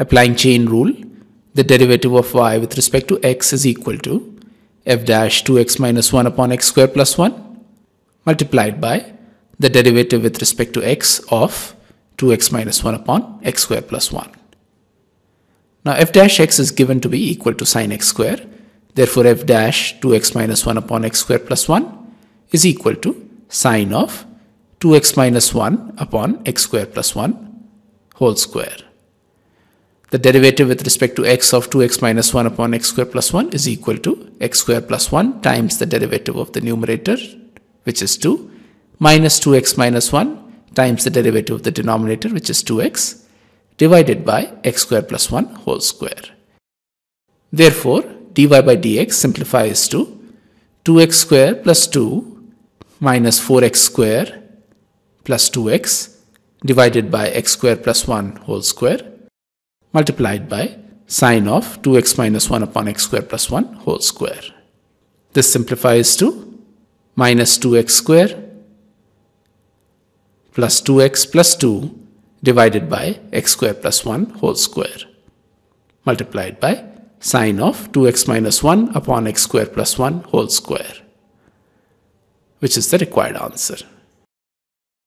Applying chain rule, the derivative of y with respect to x is equal to f dash 2x minus 1 upon x square plus 1 multiplied by the derivative with respect to x of 2x minus 1 upon x square plus 1. Now f dash x is given to be equal to sine x square. Therefore f dash 2x minus 1 upon x square plus 1 is equal to sine of 2x minus 1 upon x square plus 1 whole square. The derivative with respect to x of 2x minus 1 upon x square plus 1 is equal to x square plus 1 times the derivative of the numerator which is 2 minus 2x minus 1 times the derivative of the denominator which is 2x divided by x square plus 1 whole square. Therefore, dy by dx simplifies to 2x square plus 2 minus 4x square plus 2x divided by x square plus 1 whole square multiplied by sine of 2x minus 1 upon x square plus 1 whole square. This simplifies to minus 2x square plus 2x plus 2 divided by x square plus 1 whole square multiplied by sine of 2x minus 1 upon x square plus 1 whole square which is the required answer.